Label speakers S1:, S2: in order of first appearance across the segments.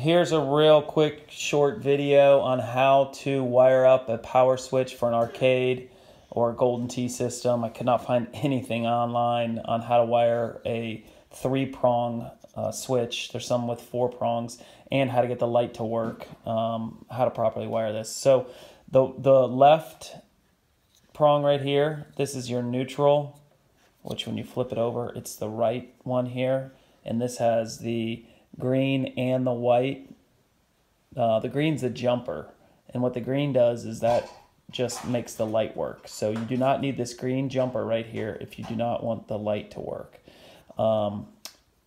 S1: here's a real quick short video on how to wire up a power switch for an arcade or a Golden Tee system. I could not find anything online on how to wire a three prong uh, switch. There's some with four prongs and how to get the light to work, um, how to properly wire this. So the, the left prong right here, this is your neutral, which when you flip it over, it's the right one here. And this has the green and the white. Uh, the green's the jumper. And what the green does is that just makes the light work. So you do not need this green jumper right here if you do not want the light to work. Um,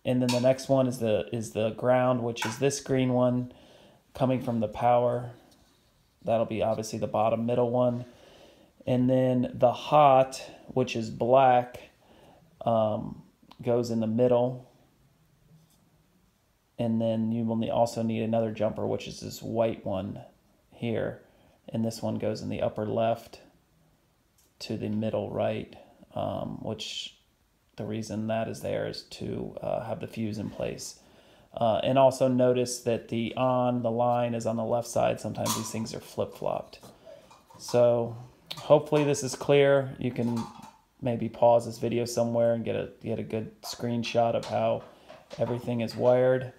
S1: and then the next one is the is the ground, which is this green one coming from the power. That'll be obviously the bottom middle one. And then the hot, which is black, um, goes in the middle. And then you will also need another jumper, which is this white one here. And this one goes in the upper left to the middle right, um, which the reason that is there is to uh, have the fuse in place. Uh, and also notice that the on, the line is on the left side. Sometimes these things are flip-flopped. So hopefully this is clear. You can maybe pause this video somewhere and get a, get a good screenshot of how everything is wired.